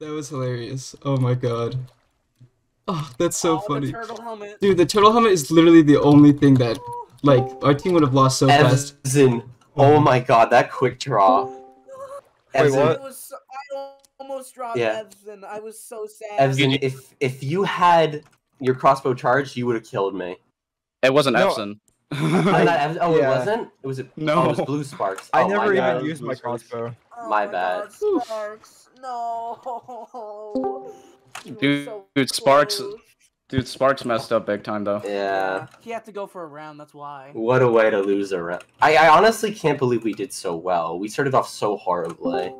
That was hilarious. Oh my god. Oh, that's so oh, funny. The turtle helmet. Dude, the turtle helmet is literally the only thing that, like, our team would have lost so fast. Evzin. Oh mm. my god, that quick draw. Wait, what? I, was so, I almost dropped Yeah. Evzin. I was so sad. Evzin, if if you had your crossbow charged, you would have killed me. It wasn't No. Epson. Oh, not Evzin- oh, it wasn't. It was a, No. Oh, it was blue sparks. I Oh, never even bad. used my crossbow. Oh my bad. God, Sparks. No. Dude, so dude, Sparks- Dude, Sparks messed up big time though. Yeah. He had to go for a round. That's why. What a way to lose a round. I, I honestly can't believe we did so well. We started off so horribly.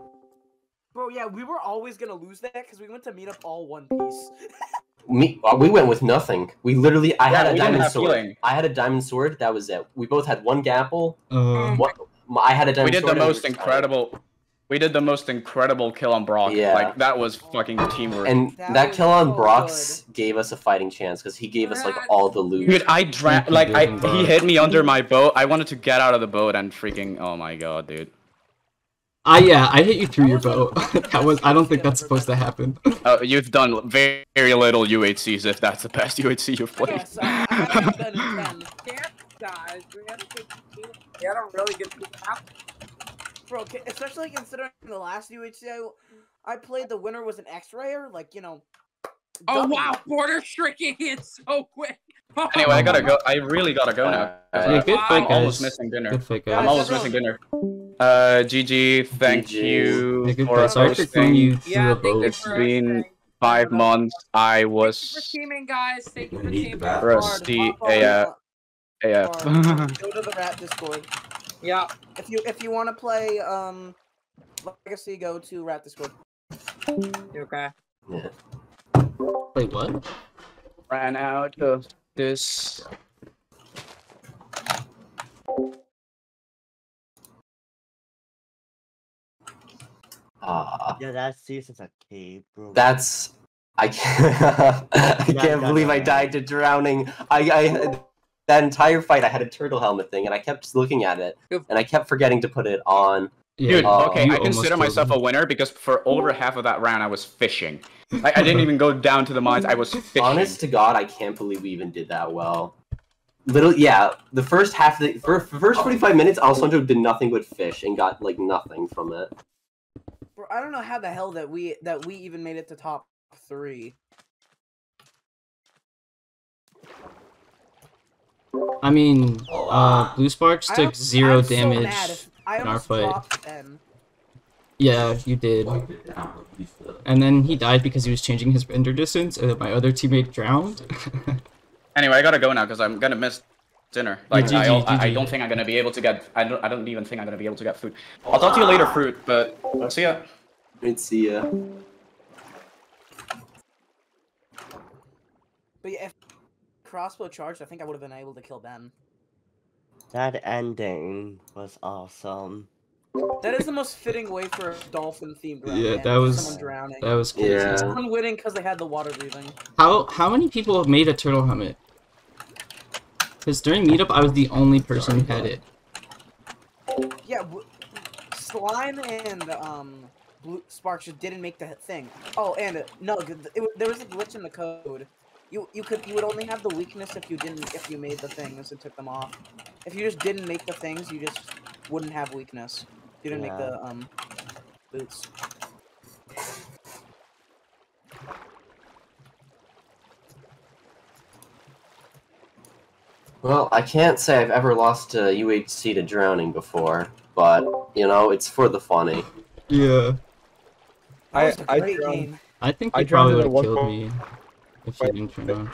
Bro, yeah, we were always gonna lose that because we went to meet up all one piece. Me, uh, we went with nothing. We literally, I Yeah, had a diamond sword. healing. I had a diamond sword. That was it. We both had one gapple. Uh, What? I had a diamond We did sword. the most we were incredible. We did the most incredible kill on Brock. Yeah. Like that was fucking teamwork. And That that, kill on so Brox gave us a fighting chance because he gave us like all the loot. Dude, I dra- like I he hit me under my boat. I wanted to get out of the boat and freaking oh my god, dude. I yeah, I hit you through your was boat. that was I don't think that's supposed to happen. Uh, you've done very, very little UHCs if that's the best UHC you've played. yes, I, I haven't done it guys, we had a good team. We a really good team. Bro, especially considering the last UHC I, I played, the winner was an X-rayer. Like you know. Oh W. wow, border shrinking it so quick. Anyway, I gotta go. I really gotta go now. Uh, Yeah, I- good I'm fight, almost guys. missing dinner. Good fight, Yeah, I'm guys. almost missing dinner. Uh, GG. Thank GG. you Yeah, good for fight. Sorry for hosting. you Yeah, a thank you boat. It's for been everything. five months. I Thank you for was teaming, guys. Thank you for Need teaming. the bathroom. rusty Hard, AF. AF. hard. Go to the rat Discord. Yeah. If you if you want to play um Legacy, go to rat Discord. You okay? Wait, what? Ran out of this. Yeah, that season's a cave, bro. that's. I can't. I can't no, believe I died to drowning. I, I, that entire fight, I had a turtle helmet thing, and I kept looking at it, and I kept forgetting to put it on. Dude, Oh, okay, I consider myself a winner because for over half of that round I was fishing. Like I didn't even go down to the mines. I was fishing. Honest to God, I can't believe we even did that well. Little, yeah. The first half, of the for, for first forty-five minutes, Alessandro did nothing but fish and got like nothing from it. Bro, I don't know how the hell that we that we even made it to top three. I mean, uh, Blue Sparks I took am- zero I'm damage. mad if- in our fight. dropped Yeah, you did. And then he died because he was changing his render distance, and then my other teammate drowned. Anyway, I gotta go now because I'm gonna miss dinner. Like GG, I, I, I GG. don't think I'm gonna be able to get. I don't. I don't even think I'm gonna be able to get food. I'll talk to you later, fruit. But I'll see ya. Let's see ya. But yeah, if crossbow charged, I think I would have been able to kill Ben. That ending was awesome. That is the most fitting way for a dolphin themed round. Yeah, that was- someone drowning. that was crazy. Yeah. Someone winning because they had the water breathing. How how many people have made a turtle helmet? Because during meetup, I was the only person who had it. Yeah, w- slime and um, blue sparks just didn't make the thing. Oh, and uh, no, th- it, there was a glitch in the code. You you could you would only have the weakness if you didn't if you made the things and took them off. If you just didn't make the things, you just wouldn't have weakness. You didn't make the um boots. Well, I can't say I've ever lost to UHC to drowning before, but you know, it's for the funny. Yeah. That I- was a I great drowned- I think I probably would have killed me if he didn't drown.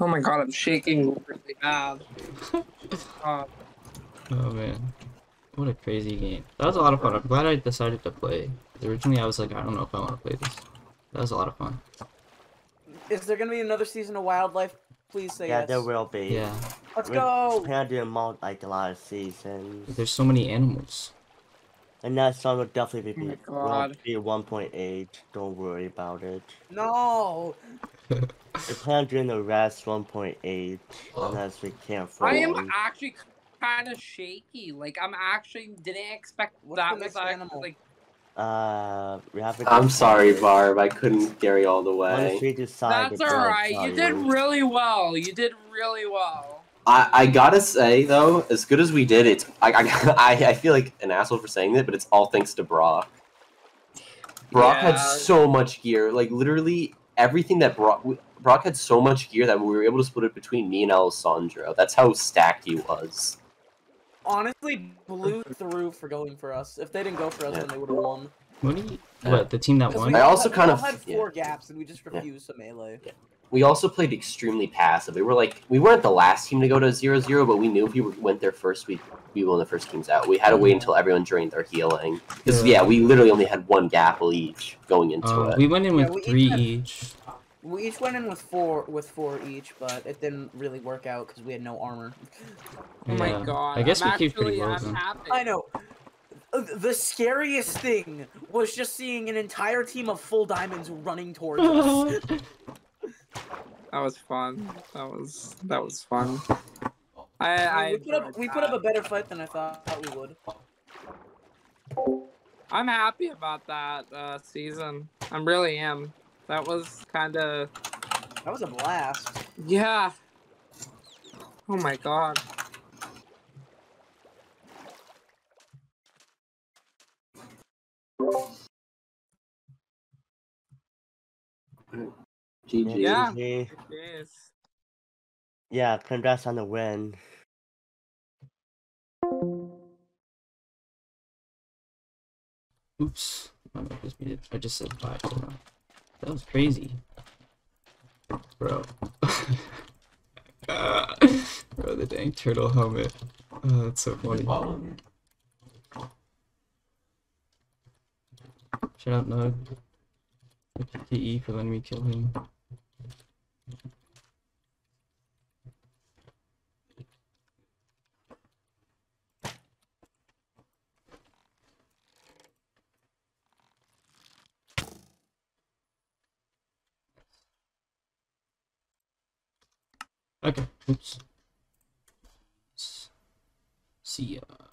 Oh my god, I'm shaking really bad. Uh, Oh man, what a crazy game. That was a lot of fun. I'm glad I decided to play. Originally, I was like, I don't know if I want to play this. That was a lot of fun. Is there gonna be another season of Wildlife? Please say yeah, yes. Yeah, there will be. Yeah, Let's We go. plan to do more, like a lot of seasons. there's so many animals. And that song will definitely Oh my be, will God. be 1.8. Don't worry about it. No. We plan on doing the rest 1.8 unless we can't I am actually kind of shaky. Like I'm actually didn't expect What's that the was animal? like Uh, we have to I'm sorry. Barb. I couldn't carry all the Once way. we decide that's the all build right. You did really well. You did really well. I, I gotta say though, as good as we did, it's I, I I feel like an asshole for saying it, but it's all thanks to Brock. Brock had so much gear, like literally everything that Brock Brock had so much gear that we were able to split it between me and Alessandro. That's how stacked he was. Honestly, blew through for going for us. If they didn't go for us, Yeah. then they would have won. What do you? What the team that won? we I also had, kind we of- all had yeah. four gaps, and we just Yeah. refused to melee. We also played extremely passive. We were like we weren't the last team to go to 0-0, but we knew if we went there first, we'd be one of the first teams out. We had to wait until everyone drained their healing. Because Yeah. yeah, we literally only had one gapple each going into Uh, it. we went in Yeah, with we three had- each. We each went in with four with four each, but it didn't really work out because we had no armor. Oh my god. I guess I'm we keep pretty actually, low I'm then. happy. I know. Uh, The scariest thing was just seeing an entire team of full diamonds running towards us. That was fun. That was that was fun. I I we put up enjoyed we put up a better fight than I thought we would. I'm happy about that uh, season. I really am. That was kind of That was a blast. yeah. Oh my god. GG. Yeah. GG. Yeah, congrats on the win. Oops, my mic was muted. I just said bye. That was crazy, bro. bro, the dang turtle helmet. Oh, that's so funny. Shout out Nug. PTE for letting me kill him. Okay, oops. See ya.